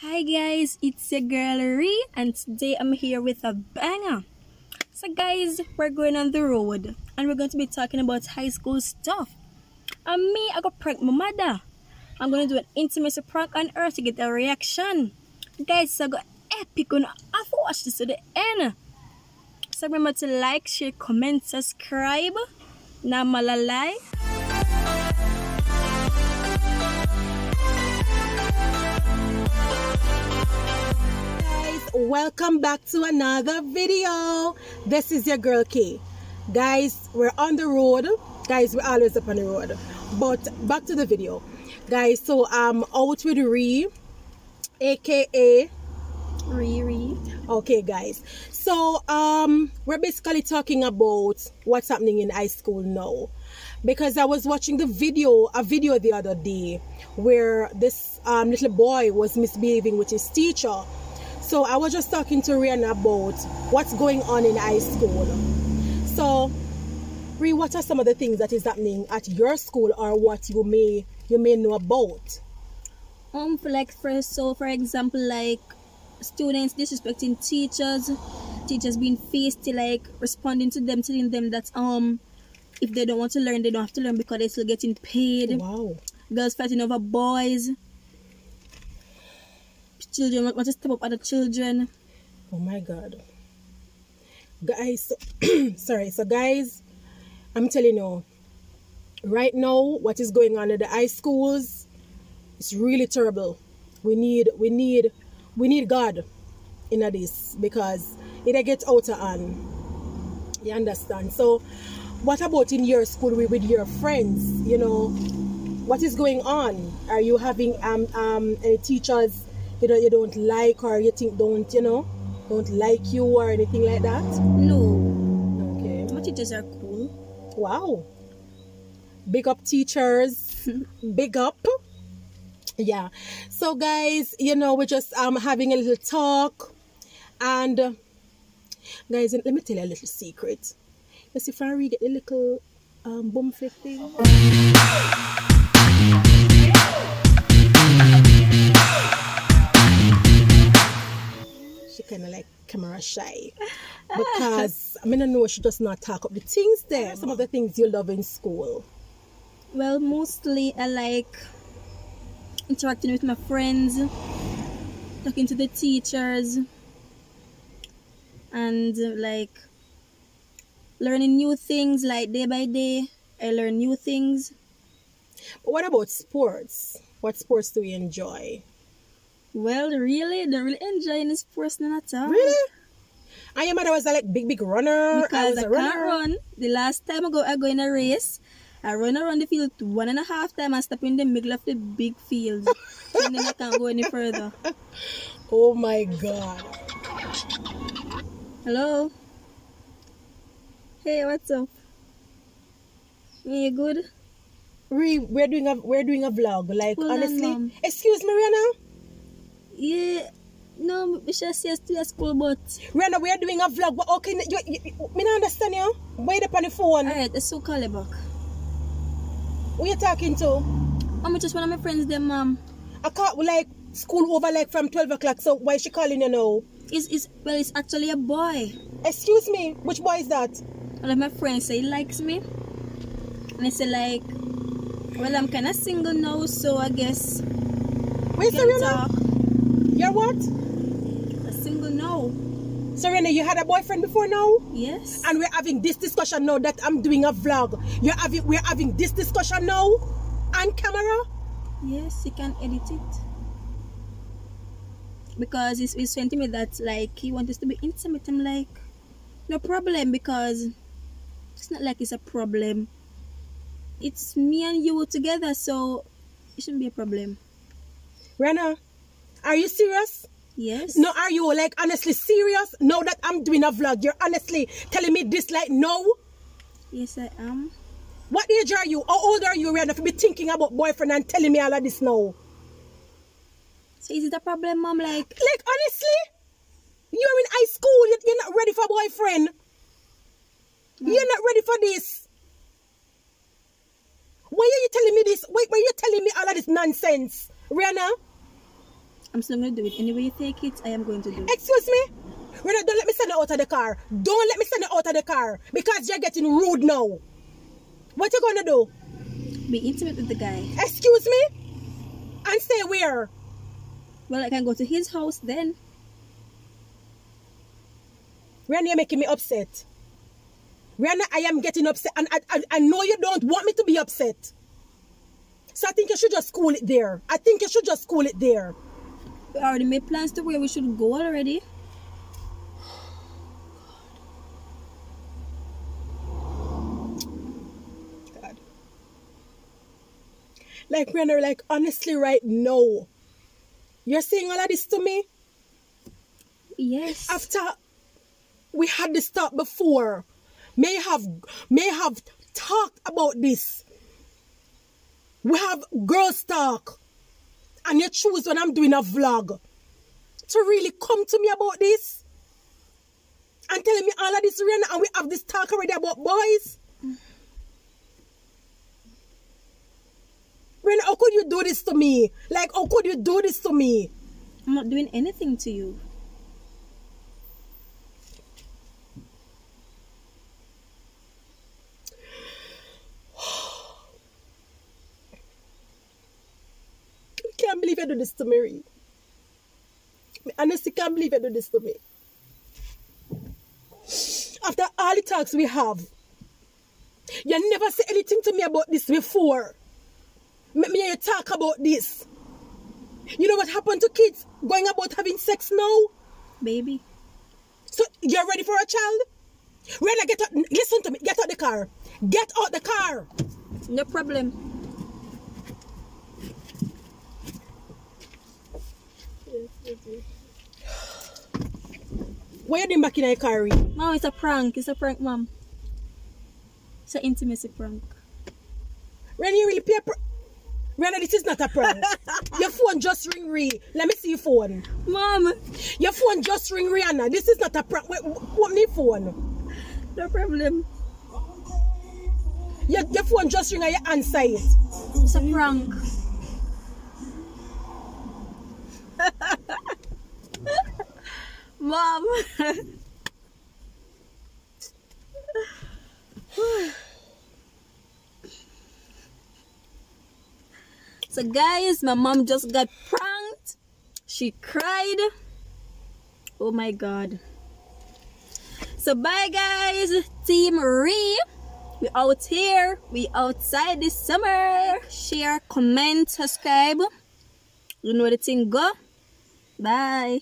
Hi guys, it's your girl and today I'm here with a banger. So guys, we're going on the road and we're going to be talking about high school stuff. And me, I got prank my mother. I'm gonna do an intimacy prank on her to get a reaction. Guys, so I got epic gonna have to watch this to the end. So remember to like, share, comment, subscribe. Now welcome back to another video. This is your girl K guys we're on the road. Guys we're always up on the road. But back to the video. Guys so I'm out with Ree aka Riri. okay guys. So um we're basically talking about what's happening in high school now. Because I was watching the video a video the other day where this um, little boy was misbehaving with his teacher so I was just talking to Rihanna about what's going on in high school so Ree what are some of the things that is happening at your school or what you may you may know about Um, for like for so for example, like students disrespecting teachers, teachers being feisty, like responding to them, telling them that um if they don't want to learn, they don't have to learn because they're still getting paid. wow Girls fighting over boys. Children want to step up other children. Oh my god. Guys, sorry. So guys, I'm telling you, right now, what is going on at the high schools is really terrible. We need, we need, we need God in this because it gets out of hand. You understand? So, what about in your school with, with your friends? You know, what is going on? Are you having um um teachers you know you don't like or you think don't you know don't like you or anything like that? No, Okay. my teachers are cool. Wow. Big up teachers. Big up. Yeah. So guys, you know, we're just um having a little talk. And uh, guys, let me tell you a little secret. You see if I read a little um boom flick thing. She kinda like camera shy. Because I mean I know she does not talk up the things there. Uh-huh. Some of the things you love in school. Well, mostly I like interacting with my friends, talking to the teachers, and like learning new things. Like day by day, I learn new things. But what about sports? What sports do you enjoy? Well, really, don't really enjoy sports none at all. Really? And your mother was a like big, big runner. Because was I a can't run. The last time I go, I go in a race. I run around the field one and a half time and stop in the middle of the big field. and then I can't go any further. Oh my god. Hello? Hey, what's up? You good? Re, we're doing a we're doing a vlog. Like honestly, excuse me, Rihanna. Yeah. No, we should say to your school, but Rihanna, we're doing a vlog. But okay, you, you, you, me not understand you. Wait up on the phone. alright, let's so call you back. Who you talking to? I'm just one of my friends, them mom. I can't like school over like from twelve o'clock. So why is she calling you now? It's, it's well, it's actually a boy. Excuse me, which boy is that? One of my friends say he likes me, and I say like, well, I'm kind of single now, so I guess Wait, we can talk. You're what? I'm single now. Serena, you had a boyfriend before now? Yes. and we're having this discussion now that I'm doing a vlog. You're having we're having this discussion now on camera. Yes, you can edit it. Because he's, he's saying to me that like he wants us to be intimate. I'm like, no problem because it's not like it's a problem. It's me and you together, so it shouldn't be a problem. Rena, are you serious? Yes. No, are you like honestly serious? Now that I'm doing a vlog, you're honestly telling me this like no? Yes, I am. What age are you? How old are you, Rena, to be thinking about boyfriend and telling me all of this now? So is it a problem, mom? Like, Like honestly, you're in high school. You're, you're not ready for boyfriend. You're not ready for this. Why are you telling me this? Wait, why are you telling me all of this nonsense, Rihanna? I'm still gonna do it. Anyway you take it, I am going to do it. Excuse me? Rena, don't let me send you out of the car. Don't let me send you out of the car because you're getting rude now. What you gonna do? Be intimate with the guy. Excuse me? And stay where? Well, I can go to his house then. Rihanna, you're making me upset. Rihanna, I am getting upset, and I, I, I know you don't want me to be upset. So I think you should just cool it there. I think you should just cool it there. We already made plans to where we should go already. God. Like, Rihanna, like, honestly, right now, you're saying all of this to me Yes. after we had this talk before. May have may have talked about this. We have girls talk. And you choose when I'm doing a vlog to really come to me about this and telling me all of this Rihanna and we have this talk already about boys. Rihanna, how could you do this to me? Like how could you do this to me? I'm not doing anything to you. I can't believe you do this to me. I honestly can't believe you do this to me. After all the talks we have, you never say anything to me about this before. Make me hear you talk about this. You know what happened to kids going about having sex now? Baby. So you're ready for a child? Rena, get out. Listen to me. Get out the car. Get out the car. No problem. Why you doing back in your car? Mom, it's a prank. It's a prank, mom. It's an intimacy prank. Rena, you really pay a pr- Rena, this is not a prank. your phone just ring Ree. Let me see your phone. Mom! Your phone just ring Rihanna. This is not a prank. Wait, what me phone? No problem. Your, your phone just ring and you answer it. It's a prank. Mom! so guys, my mom just got pranked. She cried. Oh my god. So bye guys, Team Ree. We out here. We outside this summer. Share, comment, subscribe. You know the thing go. Bye.